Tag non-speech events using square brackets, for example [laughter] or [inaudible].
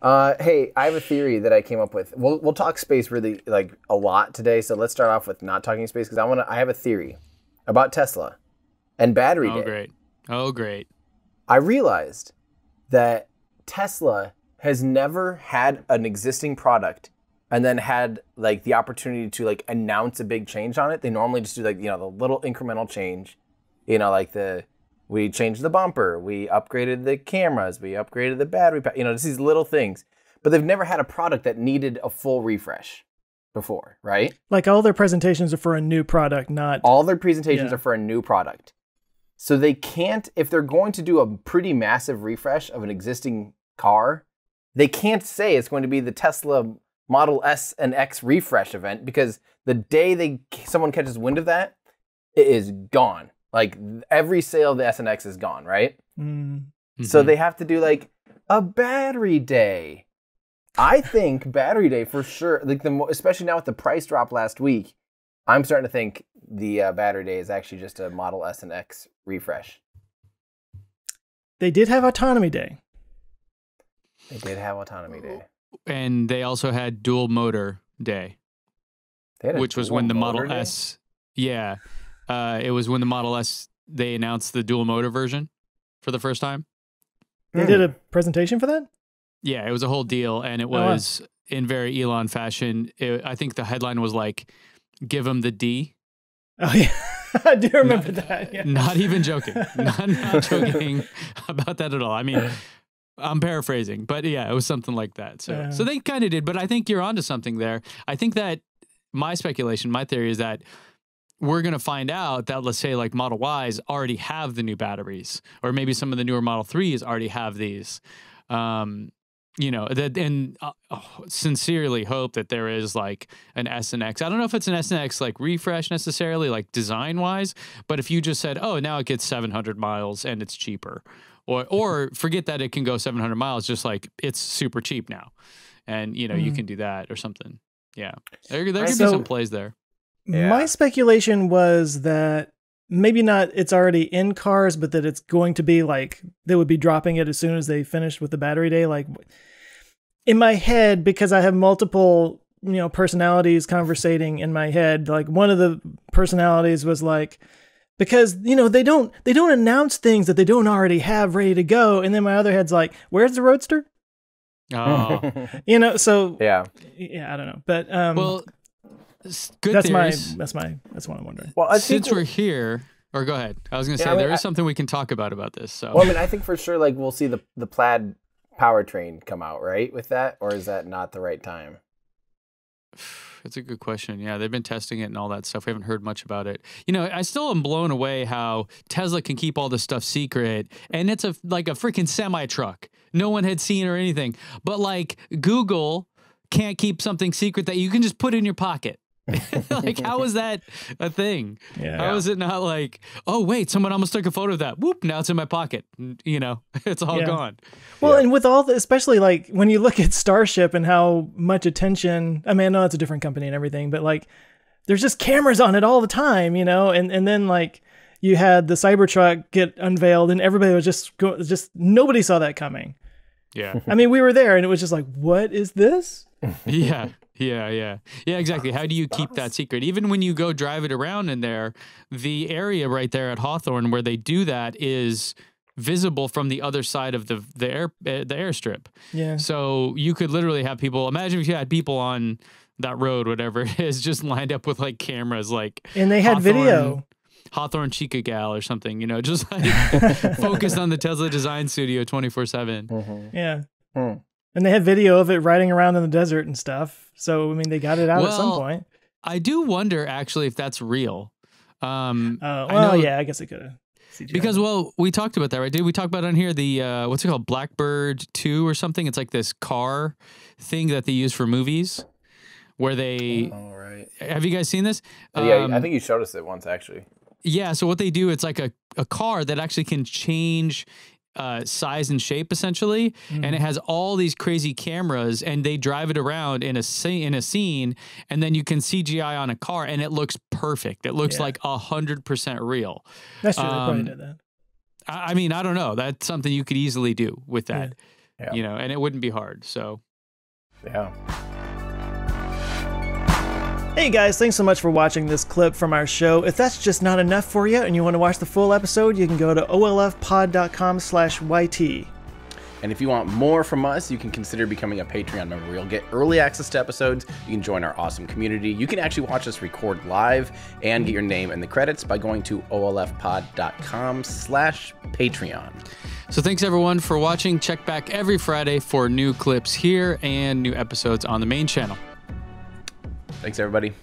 Uh, hey, I have a theory that I came up with. We'll we'll talk space really like a lot today. So let's start off with not talking space because I want to. I have a theory about Tesla and battery Oh, day. great. Oh, great. I realized that Tesla has never had an existing product and then had like the opportunity to like announce a big change on it. They normally just do like you know the little incremental change, you know, like the we changed the bumper, we upgraded the cameras, we upgraded the battery pack, you know, just these little things. But they've never had a product that needed a full refresh before, right? Like all their presentations are for a new product, not All their presentations Yeah. are for a new product. So they can't, if they're going to do a pretty massive refresh of an existing car, they can't say it's going to be the Tesla Model S and X refresh event because the day they someone catches wind of that, it is gone. Like every sale of the S and X is gone, right? Mm, So they have to do like a battery day. I think battery day for sure. Like the mo- especially now with the price drop last week, I'm starting to think the uh, battery day is actually just a Model S and X refresh. they did have autonomy day. They did have autonomy day, and they also had dual motor day, They had a which was when the motor Model day? S. Yeah, uh, it was when the Model S they announced the dual motor version for the first time. They Hmm. did a presentation for that. Yeah, it was a whole deal, and it Oh, wow. was in very Elon fashion. It, I think the headline was like, "Give him the D." Oh yeah, [laughs] I do remember that. Yeah. Not even joking. [laughs] not, not joking [laughs] about that at all. I mean, I'm paraphrasing, but yeah, it was something like that. So, Yeah. so they kind of did, but I think you're onto something there. I think that my speculation, my theory is that we're going to find out that let's say like Model Ys already have the new batteries, or maybe some of the newer Model 3s already have these. Um, you know that, and uh, oh, sincerely hope that there is like an S and X. I don't know if it's an S and X like refresh necessarily, like design wise, but if you just said, "Oh, now it gets 700 miles and it's cheaper," or or forget that it can go 700 miles, just like it's super cheap now, and you know you Mhm. can do that or something. Yeah, there there could So- be some plays there. Yeah. My speculation was that maybe not it's already in cars, but that it's going to be like they would be dropping it as soon as they finished with the battery day. Like in my head, because I have multiple you know personalities conversating in my head. Like one of the personalities was like. Because you know they don't they don't announce things that they don't already have ready to go, and then my other head's like, "Where's the Roadster?" Oh, [laughs] You know, so yeah. yeah, I don't know, but um, well, s- good that's theories. my that's my that's what I'm wondering. Well, I think Since we're here, or go ahead. I was going to Yeah, say I mean, there is I- something we can talk about about this. So well, I mean, I think for sure, like we'll see the the plaid powertrain come out right with that, or is that not the right time? [sighs] It's a good question. Yeah, they've been testing it and all that stuff. We haven't heard much about it. You know, I still am blown away how Tesla can keep all this stuff secret, and it's a like a freaking semi truck. No one had seen or anything, but like Google can't keep something secret that you can just put in your pocket. [laughs] like, how is that a thing? Yeah. How is it not like, oh wait, someone almost took a photo of that. Whoop! Now it's in my pocket. You know, [laughs] it's all Yeah. gone. Well, Yeah. and with all the, especially like when you look at Starship and how much attention, I mean, I know it's a different company and everything, but like there's just cameras on it all the time, you know, and, and then like you had the Cybertruck get unveiled and everybody was just, go, just nobody saw that coming. Yeah. I mean, we were there and it was just like, what is this? [laughs] yeah yeah yeah yeah exactly how do you keep that secret even when you go drive it around in there the area right there at hawthorne where they do that is visible from the other side of the the air uh, the airstrip Yeah. so you could literally have people imagine if you had people on that road whatever [laughs] it is just lined up with like cameras like And they had Hawthorne- video. hawthorne chica gal or something you know just like [laughs] focused on the tesla design studio 24 7 Mm-hmm. Yeah. Hmm. And they had video of it riding around in the desert and stuff. So, I mean, they got it out at some point. i do wonder actually if that's real um Uh, I well, know- yeah, I guess it could have. Because well, we talked about that, right? Did we talk about on here the uh, what's it called, Blackbird Two or something? It's like this car thing that they use for movies, where they All right. have you guys seen this? yeah, Um, I think you showed us it once actually. yeah. So what they do, it's like a, a car that actually can change uh, size and shape essentially, and Mm. it has all these crazy cameras, and they drive it around in a scene, in a scene, and then you can see CGI on a car, and it looks perfect. It looks Yeah. like a hundred percent real. That's true. they probably um, did that. I I mean, I don't know. That's something you could easily do with that. Yeah. you know, and it wouldn't be hard. So Yeah. Hey guys, thanks so much for watching this clip from our show. If that's just not enough for you and you want to watch the full episode, you can go to olfpod.com slash YT. And if you want more from us, you can consider becoming a Patreon member. You'll get early access to episodes. You can join our awesome community. You can actually watch us record live and get your name in the credits by going to olfpod.com slash Patreon. So thanks everyone for watching. Check back every Friday for new clips here and new episodes on the main channel. Thanks, everybody.